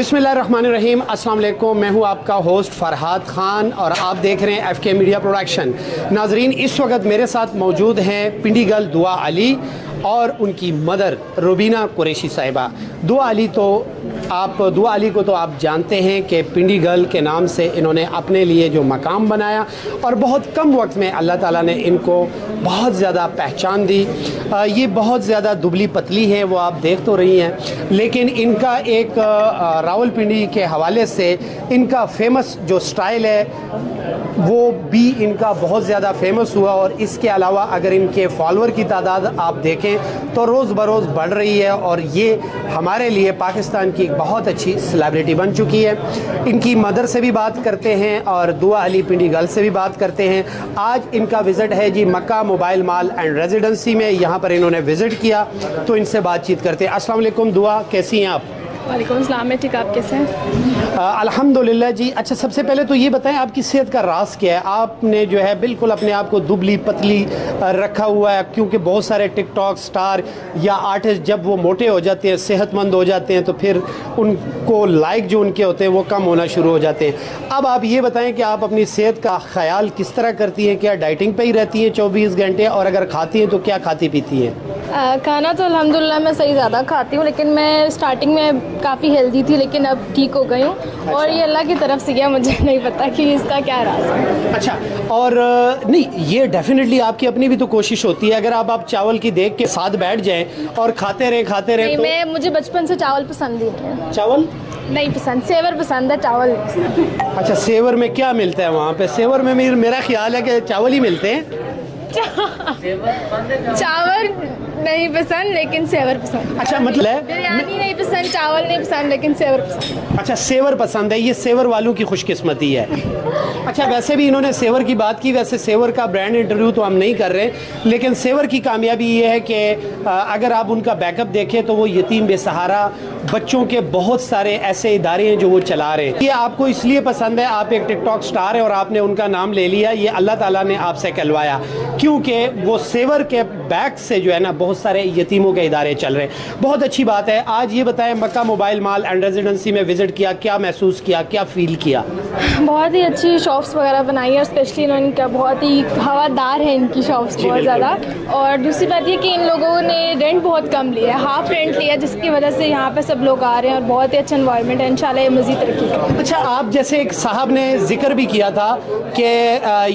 बिसमीम अस्सलाम मैं हूँ आपका होस्ट फरहाद ख़ान और आप देख रहे हैं एफ़ के मीडिया प्रोडक्शन। नाजरीन, इस वक्त मेरे साथ मौजूद हैं पिंडीगल दुआ अली। और उनकी मदर रुबीना कुरैशी साहिबा। दुआ अली तो आप, दुआ अली को तो आप जानते हैं कि पिंडी गर्ल के नाम से इन्होंने अपने लिए जो मकाम बनाया और बहुत कम वक्त में अल्लाह ताला ने इनको बहुत ज़्यादा पहचान दी। ये बहुत ज़्यादा दुबली पतली है, वो आप देख तो रही हैं। लेकिन इनका एक रावलपिंडी के हवाले से इनका फ़ेमस जो स्टाइल है वो भी इनका बहुत ज़्यादा फ़ेमस हुआ और इसके अलावा अगर इनके फॉलोअर की तादाद आप देखें तो रोज़ बरोज़ बढ़ रही है और ये हमारे लिए पाकिस्तान की एक बहुत अच्छी सेलिब्रिटी बन चुकी है। इनकी मदर से भी बात करते हैं और दुआ अली पिंडी गर्ल से भी बात करते हैं। आज इनका विज़िट है जी Makka mobile mall and residency में। यहाँ पर इन्होंने विज़िट किया तो इनसे बातचीत करते हैं। असलम दुआ, कैसी हैं आप? वालेकुम ठीक, आप कैसे हैं? अल्हम्दुलिल्लाह जी। अच्छा सबसे पहले तो ये बताएँ, आपकी सेहत का राज क्या है? आपने जो है बिल्कुल अपने आप को दुबली पतली रखा हुआ है, क्योंकि बहुत सारे टिकटॉक स्टार या आर्टिस्ट जब वो मोटे हो जाते हैं, सेहतमंद हो जाते हैं तो फिर उनको लाइक जो उनके होते हैं, वो कम होना शुरू हो जाते हैं। अब आप ये बताएँ कि आप अपनी सेहत का ख्याल किस तरह करती हैं? क्या डाइटिंग पर ही रहती हैं चौबीस घंटे? और अगर खाती हैं तो क्या खाती पीती हैं? खाना तो अल्हम्दुलिल्लाह मैं सही ज़्यादा खाती हूँ लेकिन मैं स्टार्टिंग में काफ़ी हेल्दी थी लेकिन अब ठीक हो गई हूँ। अच्छा। और ये अल्लाह की तरफ़ से गया मुझे नहीं पता कि इसका क्या राज है। अच्छा और नहीं ये डेफिनेटली आपकी अपनी भी तो कोशिश होती है अगर आप आप चावल की देख के साथ बैठ जाएँ और खाते रहे खाते रहे तो... मैं मुझे बचपन से चावल पसंद ही है। चावल? नहीं पसंद सेवर पसंद है चावल। अच्छा सेवर में क्या मिलता है वहाँ पे? सेवर में मेरा ख्याल है कि चावल ही मिलते हैं। चावल? नहीं पसंद लेकिन सेवर पसंद। अच्छा मतलब बिरयानी नहीं पसंद चावल नहीं पसंद लेकिन सेवर पसंद। अच्छा सेवर पसंद है ये सेवर वालों की खुशकिस्मती है। अच्छा वैसे भी इन्होंने सेवर की बात की वैसे सेवर का ब्रांड इंटरव्यू तो हम नहीं कर रहे लेकिन सेवर की कामयाबी ये है कि अगर आप उनका बैकअप देखें तो वो यतीम बेसहारा बच्चों के बहुत सारे ऐसे इदारे हैं जो वो चला रहे हैं। ये आपको इसलिए पसंद है आप एक टिकटॉक स्टार है और आपने उनका नाम ले लिया ये अल्लाह ताला ने आपसे कहलवाया क्योंकि वो सेवर के बैक से जो है ना बहुत सारे यतीमों के इदारे चल रहे हैं। बहुत अच्छी बात है। आज ये बताएँ Makka mobile mall and residency में विज़िट किया क्या महसूस किया क्या फील किया? बहुत ही अच्छी शॉप्स वगैरह बनाई है स्पेशली इन्होंने बहुत ही हवादार है इनकी शॉप्स बहुत ज़्यादा। और दूसरी बात ये कि इन लोगों ने रेंट बहुत कम लिया है हाफ़ रेंट लिया जिसकी वजह से यहाँ पे सब लोग आ रहे हैं और बहुत ही अच्छा इन्वायरमेंट है। इनशाला ये मजीद तरक्की अच्छा आप जैसे एक साहब ने ज़िक्र भी किया था कि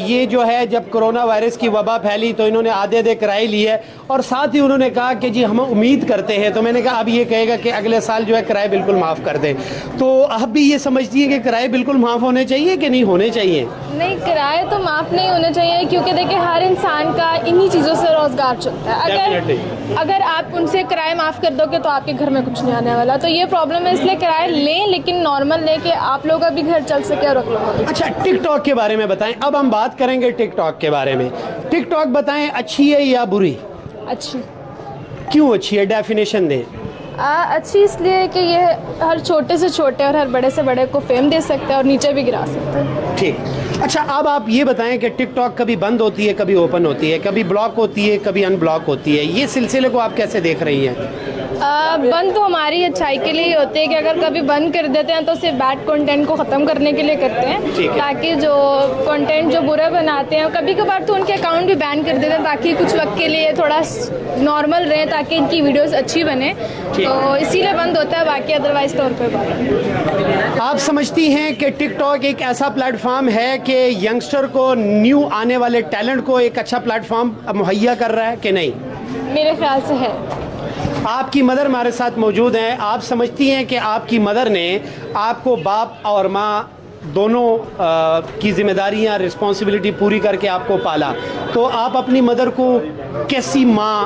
ये जो है जब कोरोना वायरस की वबा फैली तो इन्होंने आधे आधे किराए लिए और साथ ही उन्होंने कहा कि जी हम उम्मीद करते हैं। तो मैंने कहा अब ये कहेगा कि अगले साल जो है किराए बिल्कुल माफ़ कर दें। तो आप भी ये समझती हैं कि किराए बिल्कुल माफ़ होने चाहिए कि नहीं होने चाहिए? नहीं किराए तो माफ़ नहीं होने चाहिए क्योंकि देखिए हर इंसान का इन्हीं चीज़ों से रोज़गार चलता है। अगर अगर आप उनसे किराए माफ़ कर दोगे तो आपके घर में कुछ नहीं आने वाला। तो ये प्रॉब्लम है इसलिए किराए लें लेकिन नॉर्मल लें कि आप लोग अभी घर चल सके और अच्छा टिकटॉक के बारे में बताएँ। अब हम बात करेंगे टिकटॉक के बारे में। टिकटॉक बताएँ अच्छी है या बुरी? अच्छी। क्यों अच्छी है डेफिनेशन दें? अच्छी इसलिए कि ये हर छोटे से छोटे और हर बड़े से बड़े को फेम दे सकता है और नीचे भी गिरा सकता है। ठीक। अच्छा अब आप ये बताएँ कि टिकटॉक कभी बंद होती है कभी ओपन होती है कभी ब्लॉक होती है कभी अनब्लॉक होती है ये सिलसिले को आप कैसे देख रही हैं? बंद तो हमारी अच्छाई के लिए ही होती है कि अगर कभी बंद कर देते हैं तो सिर्फ़ बैड कंटेंट को ख़त्म करने के लिए करते हैं ताकि जो कंटेंट जो बुरा बनाते हैं कभी कभार तो उनके अकाउंट भी बैन कर देते हैं ताकि कुछ वक्त के लिए थोड़ा नॉर्मल रहे ताकि इनकी वीडियोस अच्छी बने। तो इसीलिए बंद होता है बाकी अदरवाइज़ तौर पर आप समझती हैं कि टिकटॉक एक ऐसा प्लेटफॉर्म है कि यंगस्टर को न्यू आने वाले टैलेंट को एक अच्छा प्लेटफॉर्म मुहैया कर रहा है कि नहीं? मेरे ख्याल से है। आपकी मदर हमारे साथ मौजूद हैं। आप समझती हैं कि आपकी मदर ने आपको बाप और माँ दोनों आ, की जिम्मेदारियाँ रिस्पॉन्सिबिलिटी पूरी करके आपको पाला। तो आप अपनी मदर को कैसी माँ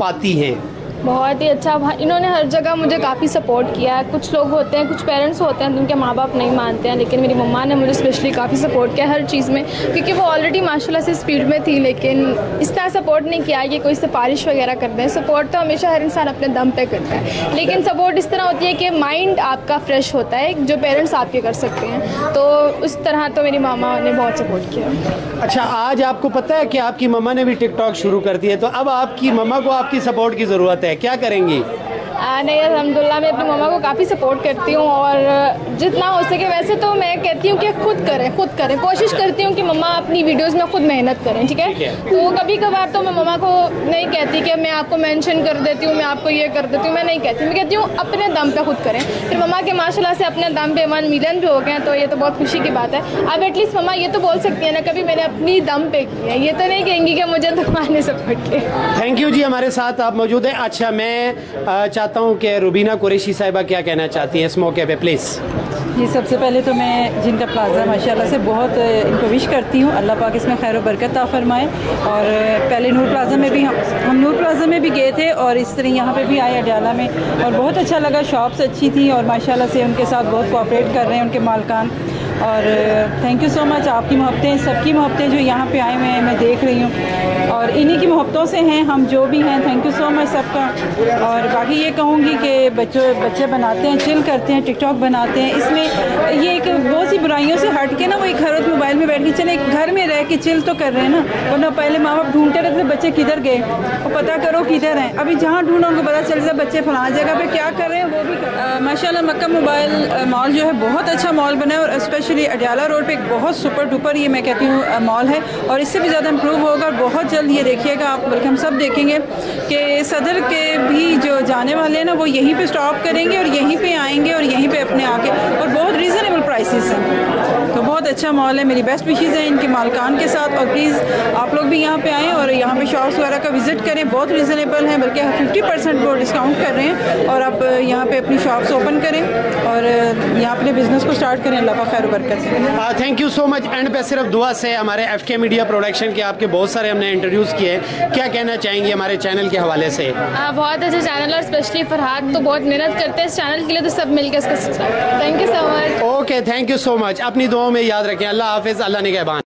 पाती हैं? बहुत ही अच्छा इन्होंने हर जगह मुझे काफ़ी सपोर्ट किया है। कुछ लोग होते हैं, कुछ पेरेंट्स होते हैं, जिनके माँ बाप नहीं मानते हैं, लेकिन मेरी मम्मा ने मुझे स्पेशली काफ़ी सपोर्ट किया हर चीज़ में, क्योंकि वो ऑलरेडी माशाल्लाह से स्पीड में थी, लेकिन इस तरह सपोर्ट नहीं किया कि कोई सिफारिश वगैरह कर दें। सपोर्ट तो हमेशा हर इंसान अपने दम पर करता है, लेकिन सपोर्ट इस तरह होती है कि माइंड आपका फ्रेश होता है, जो पेरेंट्स आपके कर सकते हैं। तो उस तरह तो मेरी मामा ने बहुत सपोर्ट किया। अच्छा आज आपको पता है कि आपकी मम्मा ने भी टिकटॉक शुरू कर दी है तो अब आपकी, मम्मा को आपकी सपोर्ट की ज़रूरत है। क्या करेंगी? नहीं अलहमदिल्ला मैं अपनी मम्मा को काफ़ी सपोर्ट करती हूँ और जितना हो सके वैसे तो मैं कहती हूँ कि खुद करें खुद करें। कोशिश करती हूँ कि मम्मा अपनी वीडियोस में खुद मेहनत करें ठीक है? तो कभी कभार तो मैं मम्मा को नहीं कहती कि मैं आपको मेंशन कर देती हूँ मैं आपको ये कर देती हूँ मैं नहीं कहती। मैं कहती हूँ अपने दम पे खुद करें। फिर मम्मा के माशाल्लाह से अपने दम पे वन मिलियन भी हो गए हैं तो ये तो बहुत खुशी की बात है। अब एटलीस्ट मम्मा ये तो बोल सकती है ना कभी मैंने अपनी दम पे की है। ये तो नहीं कहेंगी कि मुझे तुम्हारे सपोर्ट किया। थैंक यू जी हमारे साथ आप मौजूद हैं। अच्छा मैं अ, चाहता हूँ कि रुबीना कुरैशी साहिबा क्या कहना चाहती हैं इस मौके पे प्लीज़ जी, सबसे पहले तो मैं जिनका प्लाज़ा माशाल्लाह से बहुत इनको विश करती हूँ, अल्लाह पाक इसमें खैर बरकत फरमाए। और पहले नूर प्लाज़ा में भी हम हम नूर प्लाज़ा में भी गए थे और इस तरह यहाँ पे भी आए अडयाला में। और बहुत अच्छा लगा शॉप्स अच्छी थी और माशाल्लाह से उनके साथ बहुत कोऑपरेट कर रहे हैं, उनके मालकान। और थैंक यू सो मच आपकी मोहब्बतें, सबकी मोहब्बतें जो यहाँ पे आए हुए हैं, मैं देख रही हूँ। और इन्हीं की मोहब्बतों से हैं, हम जो भी हैं थैंक यू सो मच सबका। और बाकी ये कहूँगी कि बच्चों, बच्चे बनाते हैं चिल करते हैं टिकटॉक बनाते हैं। इसमें ये एक बहुत सी बुराइयों से हट के ना, वो एक हर मोबाइल में बैठ के चले, घर में रह के चिल तो कर रहे हैं ना। वरना पहले माँ बाप ढूंढते रहते बच्चे किधर गए? और पता करो किधर हैं। अभी जहाँ ढूंढो, उनको पता चल जाए बच्चे फलां जगह पे क्या कर रहे हैं, वो भी माशाल्लाह मक्का मोबाइल मॉल जो है, बहुत अच्छा मॉल बना है और स्पेशली अडयाला रोड पे एक बहुत सुपर डुपर ये मैं कहती हूँ मॉल है। और इससे भी ज़्यादा इम्प्रूव होगा और बहुत जल्द ये देखिएगा, आप बल्कि हम सब देखेंगे कि सदर के भी जो जाने वाले हैं ना, वो यहीं पर स्टॉप करेंगे और यहीं पर आएँगे और यहीं पर अपने आके और बहुत रीज़नेबल प्राइसेस हैं। तो बहुत अच्छा मॉल है मेरी बेस्ट विशेज़ हैं इनके मालकान के साथ। और प्लीज़ आप लोग भी यहाँ पे आएँ और यहाँ पे शॉप्स वगैरह का विज़िट करें। बहुत रीज़नेबल हैं बल्कि फिफ्टी परसेंट वो डिस्काउंट कर रहे हैं और आप यहाँ पे अपनी शॉप्स ओपन करें और यहाँ अपने बिज़नेस को स्टार्ट करें। अल्लाह का खैर बरकत। से thank you so much end पे सिर्फ़ दुआ से हमारे एफ़ के मीडिया प्रोडक्शन के आपके बहुत सारे हमने इंट्रोड्यूस किए हैं। क्या कहना चाहेंगे हमारे चैनल के हवाले से? आ, बहुत अच्छा चैनल और स्पेशली फरहाद तो बहुत मेहनत करते हैं इस चैनल के लिए तो सब मिलकर इसका thank you so much okay thank you so much अपनी दुआओं में याद रखें। अल्लाह हाफिज़ अल्लाह निगहबान।